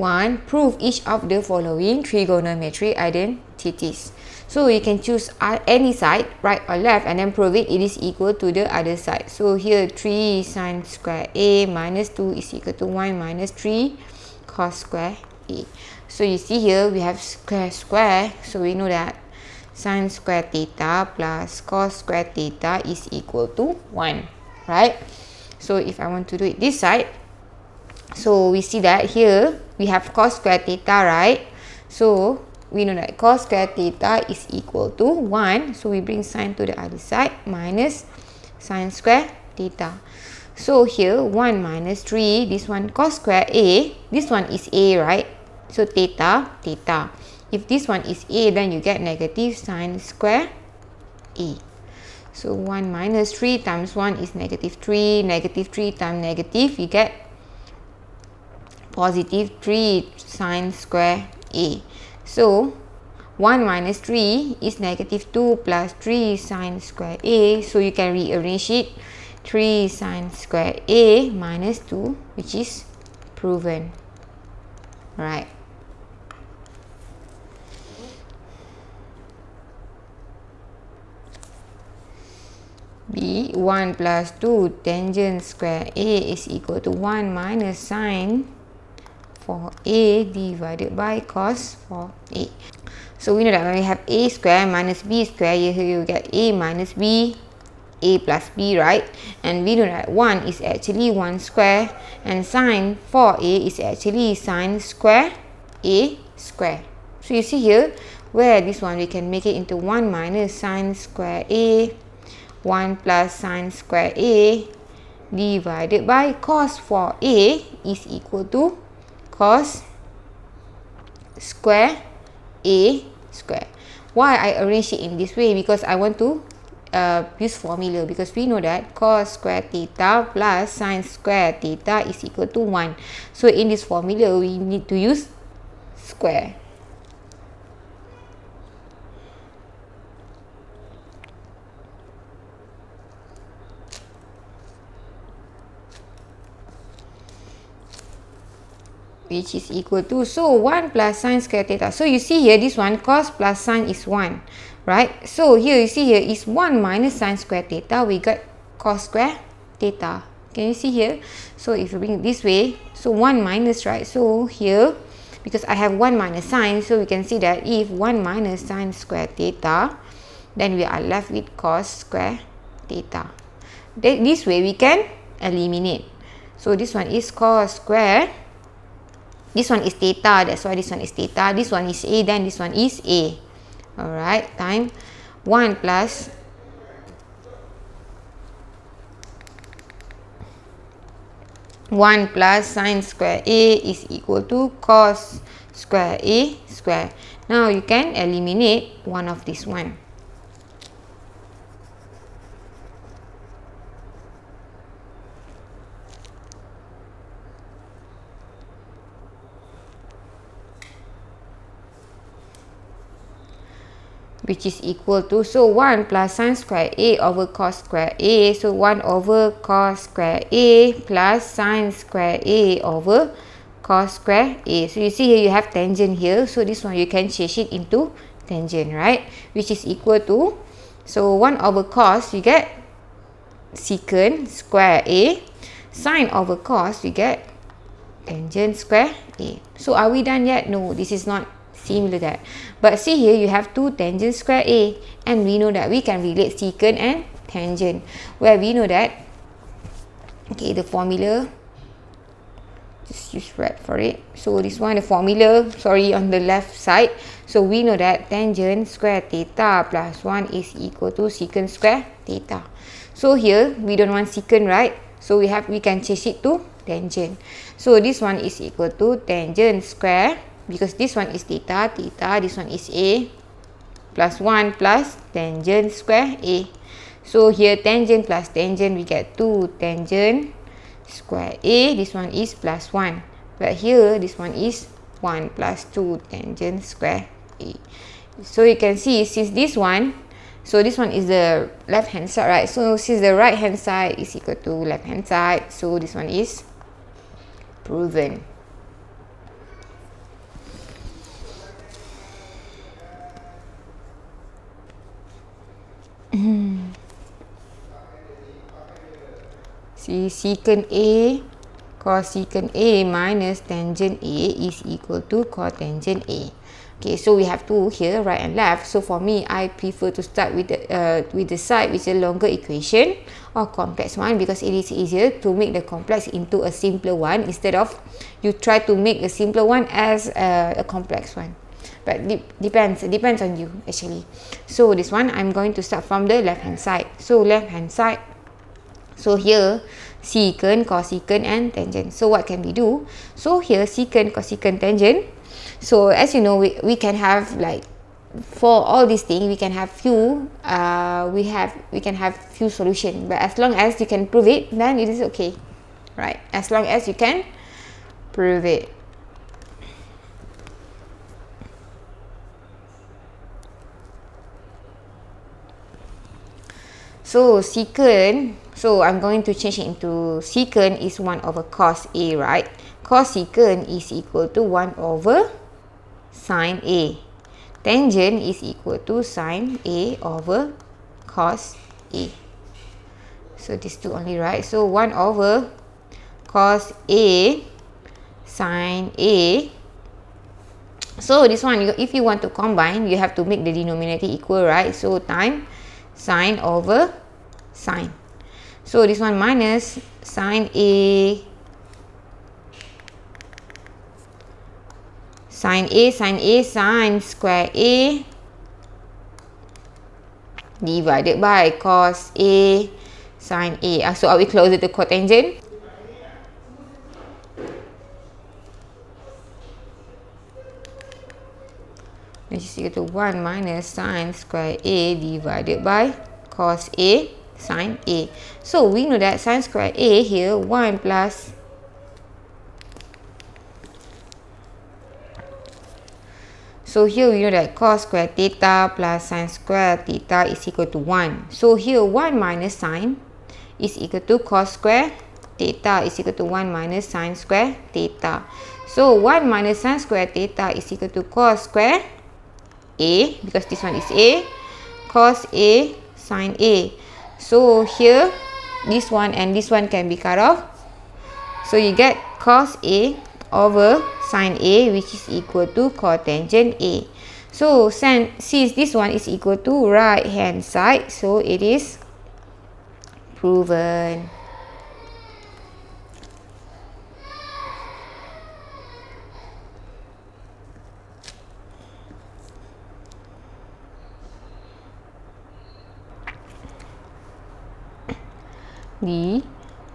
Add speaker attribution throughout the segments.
Speaker 1: 1. Prove each of the following trigonometric identities. So you can choose any side, right or left and then prove it, it is equal to the other side. So here 3 sine square A minus 2 is equal to 1 minus 3 cos square A. So you see here we have square square. So we know that sine square theta plus cos square theta is equal to 1. Right? So if I want to do it this side, so we see that here we have cos square theta, right? So we know that cos square theta is equal to 1. So we bring sine to the other side minus sine square theta. So here 1 minus 3, this one cos square A, this one is A, right? So theta, theta. If this one is A, then you get negative sine square A. So 1 minus 3 times 1 is negative 3. Negative 3 times negative, you get positive 3 sine square A. So 1 minus 3 is negative 2 plus 3 sine square A. So you can rearrange it 3 sine square A minus 2 which is proven. Right. B 1 plus 2 tangent square A is equal to 1 minus sine four A divided by cos four A. So we know that when we have A square minus B square, here you get A minus B, A plus B, right? And we know that 1 is actually 1 square and sine four A is actually sine square A square. So you see here, where this one we can make it into 1 minus sine square A 1 plus sine square A divided by cos four A is equal to cos square A square. Why I arrange it in this way? Because I want to uh, use formula because we know that cos square theta plus sine square theta is equal to 1. So in this formula, we need to use square. Which is equal to so 1 plus sine square theta. So you see here this one cos plus sine is 1 right? So here you see here is 1 minus sine square theta we got cos square theta. Can you see here? So if you bring this way so 1 minus right? So here because I have 1 minus sine so we can see that if 1 minus sine square theta then we are left with cos square theta. This way we can eliminate. So this one is cos square this one is theta that's why this one is theta. This one is a then this one is a. All right time. 1 plus one plus sine square a is equal to cos square a square. Now you can eliminate one of this one which is equal to so 1 plus sine square a over cos square a so 1 over cos square a plus sine square a over cos square a. So you see here you have tangent here. So this one you can change it into tangent right? Which is equal to so 1 over cos you get secant square a. Sine over cos you get tangent square a. So are we done yet? No this is not similar that. But see here, you have two tangent square A. And we know that we can relate secant and tangent. Where we know that, okay, the formula, just use red for it. So this one, the formula, sorry, on the left side. So we know that tangent square theta plus 1 is equal to secant square theta. So here, we don't want secant, right? So we have we can change it to tangent. So this one is equal to tangent square because this one is theta, theta, this one is A plus 1 plus tangent square A. So here tangent plus tangent we get 2 tangent square A. This one is plus 1. But here this one is 1 plus 2 tangent square A. So you can see since this one, so this one is the left hand side, right? So since the right hand side is equal to left hand side, so this one is proven. See secant A cosecant A minus tangent A is equal to cotangent A. Okay, so we have two here, right and left. So for me, I prefer to start with the uh, with the side which is a longer equation or complex one because it is easier to make the complex into a simpler one instead of you try to make a simpler one as a, a complex one. But de depends, it depends on you actually. So this one, I'm going to start from the left hand side. So left hand side. So here, secant, cosecant and tangent. So what can we do? So here secant, cosecant, tangent. So as you know, we, we can have like for all these things we can have few uh, we have we can have few solution but as long as you can prove it then it is okay right as long as you can prove it so secant so I'm going to change it into secant is 1 over cos A, right? Cosecant is equal to 1 over sine A. Tangent is equal to sine A over cos A. So these two only, right? So 1 over cos A sine A. So this one, if you want to combine, you have to make the denominator equal, right? So time sine over sine. So this one minus sine A sine A sine A sine square A divided by cos A sine A. Uh, so are we closer to cotangent? This is equal to 1 minus sine square A divided by cos A sine A. So we know that sine square A here 1 plus So here we know that cos square theta plus sine square theta is equal to 1. So here 1 minus sine is equal to cos square theta is equal to 1 minus sine square theta. So 1 minus sine square theta is equal to cos square A because this one is A cos A sine A. So here, this one and this one can be cut off. So you get cos A over sine A which is equal to cotangent A. So since this one is equal to right hand side, so it is proven. D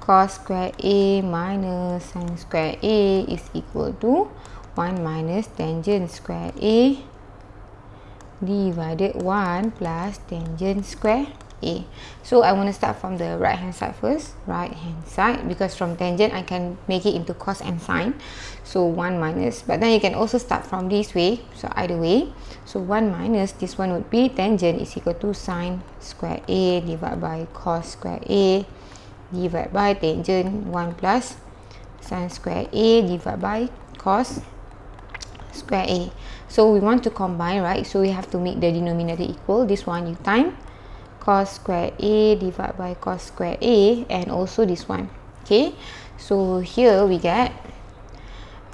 Speaker 1: cos square A minus sin square A is equal to 1 minus tangent square A divided 1 plus tangent square A. So I want to start from the right hand side first. Right hand side because from tangent I can make it into cos and sine. So 1 minus. But then you can also start from this way. So either way. So 1 minus this one would be tangent is equal to sine square A divided by cos square A divided by tangent 1 plus sine square A divided by cos square A. So we want to combine, right? So we have to make the denominator equal. This one you time cos square A divided by cos square A and also this one. Okay. So here we get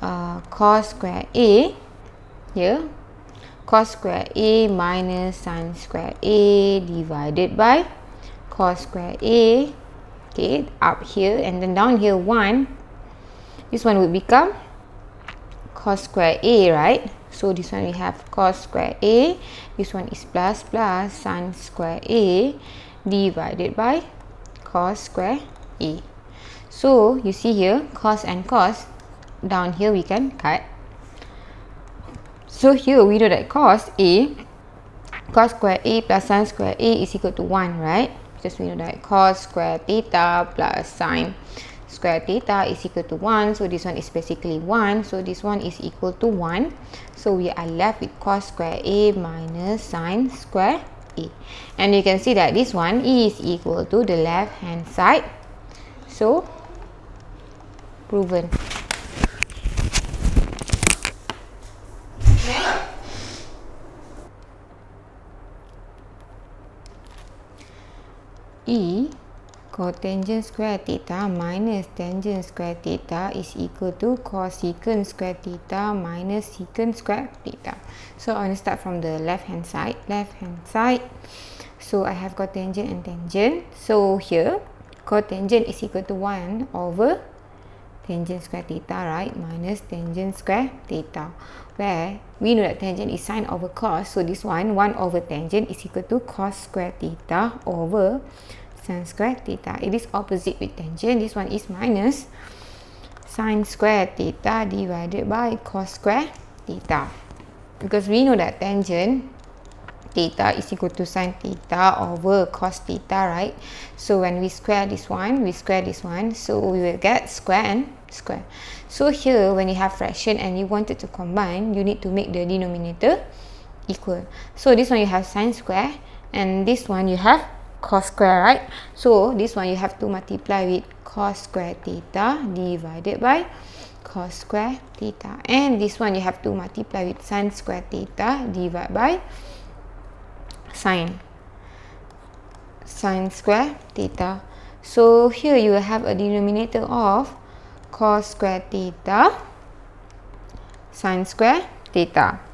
Speaker 1: uh, cos square A here cos square A minus sine square A divided by cos square A okay up here and then down here 1 this one would become cos square a right so this one we have cos square a. This one is plus plus sine square a divided by cos square a. So you see here cos and cos down here we can cut. So here we know that cos a cos square a plus sine square a is equal to 1 right? Because we know that cos square theta plus sine square theta is equal to 1 so this one is basically 1 so this one is equal to 1 so we are left with cos square a minus sine square a. And you can see that this one is equal to the left hand side. So proven. E cotangent square theta minus tangent square theta is equal to cosecant square theta minus secant square theta. So I'm going to start from the left hand side. Left hand side. So I have cotangent and tangent. So here cotangent is equal to 1 over tangent square theta, right? Minus tangent square theta. Where we know that tangent is sine over cos. So this one, 1 over tangent is equal to cos square theta over sine square theta. It is opposite with tangent. This one is minus sine square theta divided by cos square theta. Because we know that tangent theta is equal to sine theta over cos theta, right? So when we square this one, we square this one. So we will get square and square. So here, when you have fraction and you wanted to combine, you need to make the denominator equal. So this one you have sine square and this one you have cos square, right? So this one you have to multiply with cos square theta divided by cos square theta. And this one you have to multiply with sine square theta divided by sine sine square theta. So here you have a denominator of cos square theta sine square theta.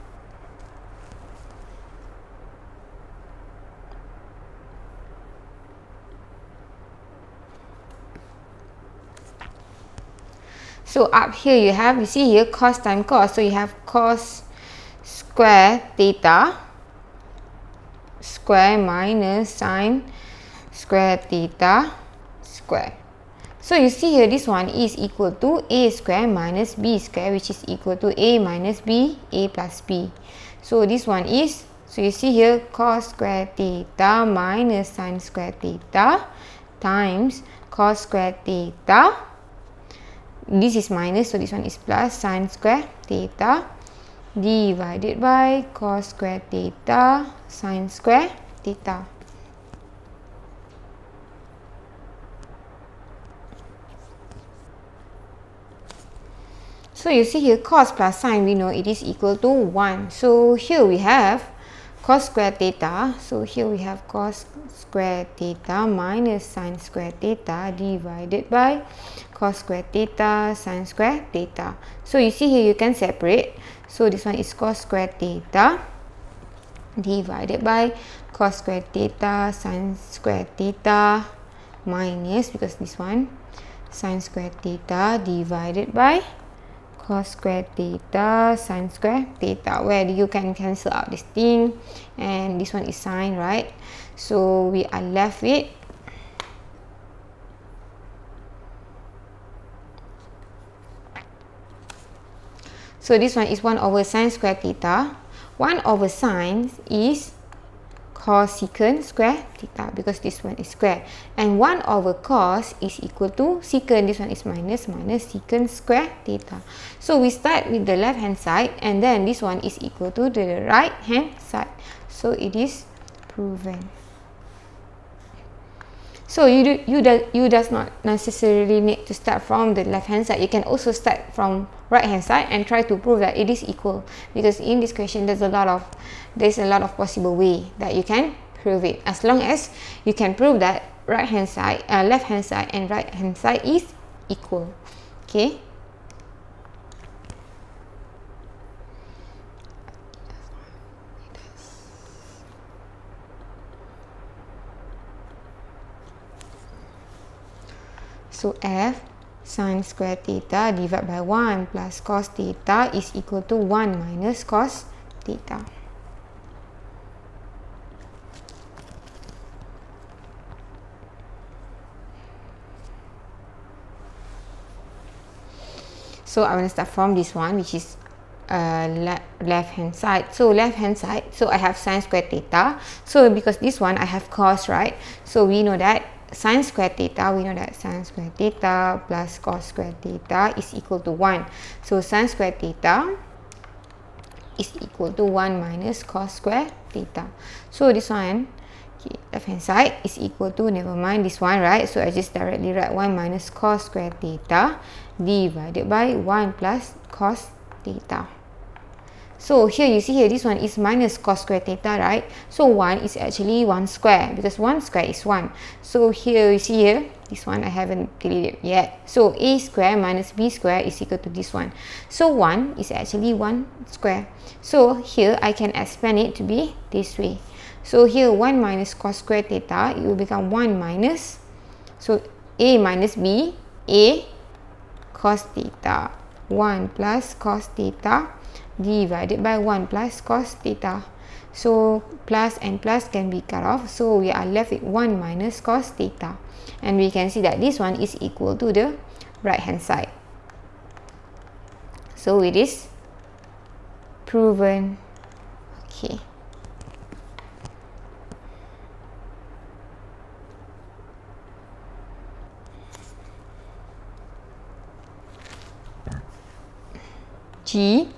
Speaker 1: So up here you have, you see here cos times cos. So you have cos square theta square minus sine square theta square. So you see here this one is equal to a square minus b square which is equal to a minus b, a plus b. So this one is, so you see here cos square theta minus sine square theta times cos square theta. This is minus so this one is plus sine square theta divided by cos square theta sine square theta. So you see here cos plus sine we know it is equal to 1. So here we have cos square theta. So here we have cos square theta minus sine square theta divided by cos square theta sine square theta. So you see here you can separate. So this one is cos square theta divided by cos square theta sine square theta minus because this one sine square theta divided by cos square theta sine square theta where you can cancel out this thing. And this one is sine right? So we are left with so this one is 1 over sine square theta. 1 over sine is cosecant square theta because this one is square. And 1 over cos is equal to secant. This one is minus minus secant square theta. So we start with the left hand side and then this one is equal to the right hand side. So it is proven so you do, you do, you does not necessarily need to start from the left hand side. You can also start from right hand side and try to prove that it is equal. Because in this question there's a lot of there's a lot of possible way that you can prove it. As long as you can prove that right hand side uh, left hand side and right hand side is equal. Okay so f sine square theta divided by 1 plus cos theta is equal to 1 minus cos theta. So I want to start from this one which is uh, le left hand side. So left hand side, so I have sine square theta. So because this one I have cos, right? So we know that sine square theta, we know that sine square theta plus cos square theta is equal to 1. So sine square theta is equal to 1 minus cos square theta. So this one, okay, left hand side is equal to, never mind this one, right? So I just directly write 1 minus cos square theta divided by 1 plus cos theta. So here you see here this one is minus cos square theta right. So 1 is actually 1 square because 1 square is 1. So here you see here this one I haven't deleted yet. So a square minus b square is equal to this one. So 1 is actually 1 square. So here I can expand it to be this way. So here 1 minus cos square theta it will become 1 minus so a minus b a cos theta 1 plus cos theta divided by 1 plus cos theta. So plus and plus can be cut off. So we are left with 1 minus cos theta. And we can see that this one is equal to the right hand side. So it is proven. Okay. G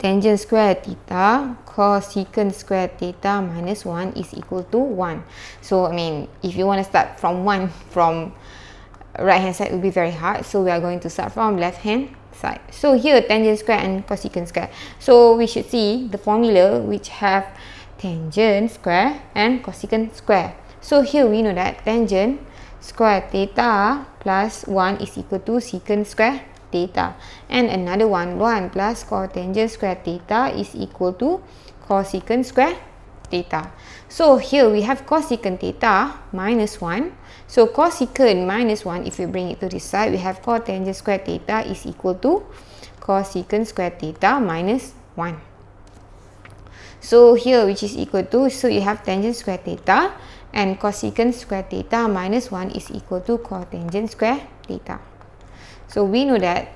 Speaker 1: tangent square theta cosecant square theta minus 1 is equal to 1. So, I mean, if you want to start from 1 from right hand side, it will be very hard. So, we are going to start from left hand side. So, here tangent square and cosecant square. So, we should see the formula which have tangent square and cosecant square. So, here we know that tangent square theta plus 1 is equal to secant square theta and another one 1 plus cotangent square theta is equal to cosecant square theta. So here we have cosecant theta minus 1. So cosecant minus 1 if we bring it to this side we have cotangent square theta is equal to cosecant square theta minus 1. So here which is equal to so you have tangent square theta and cosecant square theta minus 1 is equal to cotangent square theta. So we know that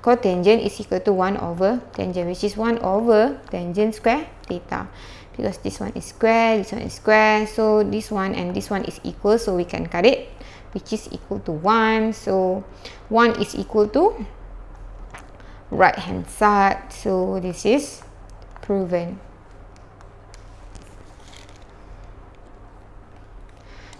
Speaker 1: cotangent is equal to 1 over tangent which is 1 over tangent square theta. Because this one is square, this one is square so this one and this one is equal so we can cut it which is equal to 1 so 1 is equal to right hand side. So this is proven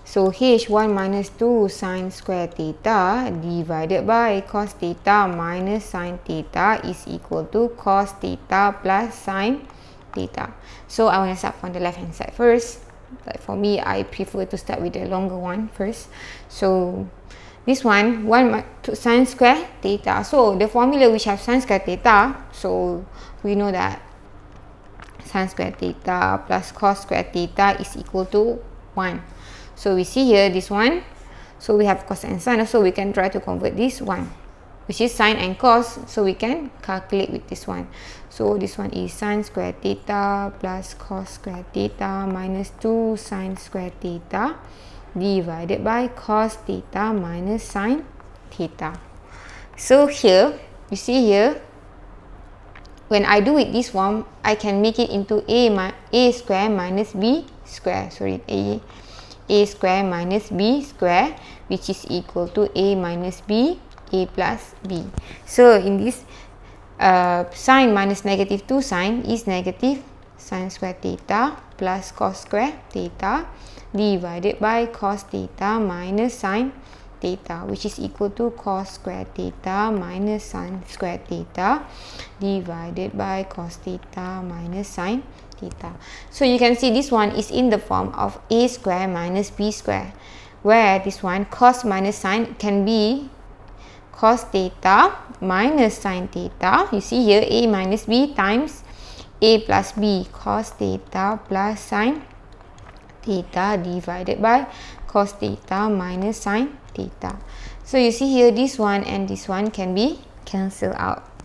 Speaker 1: So H1 minus 2 sine square theta divided by cos theta minus sine theta is equal to cos theta plus sine theta. So I want to start from the left hand side first. But for me, I prefer to start with the longer one first. So this one, 1 sine square theta. So the formula which have sine square theta, so we know that sine square theta plus cos square theta is equal to 1. So we see here this one. So we have cos and sine. So we can try to convert this one, which is sine and cos. So we can calculate with this one. So this one is sine square theta plus cos square theta minus 2 sine square theta divided by cos theta minus sine theta. So here, you see here, when I do it this one, I can make it into a, a square minus b square. Sorry, a a square minus b square which is equal to a minus b a plus b. So in this uh, sine minus negative 2 sine is negative sine square theta plus cos square theta divided by cos theta minus sine theta which is equal to cos square theta minus sine square theta divided by cos theta minus sine theta. So you can see this one is in the form of a square minus b square where this one cos minus sine can be cos theta minus sine theta. You see here a minus b times a plus b cos theta plus sine theta divided by cos theta minus sine theta. So you see here this one and this one can be cancelled out.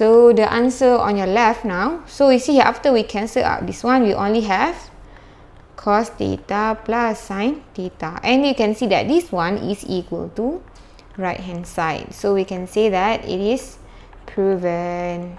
Speaker 1: So the answer on your left now. So you see here after we cancel out this one, we only have cos theta plus sine theta. And you can see that this one is equal to right hand side. So we can say that it is proven.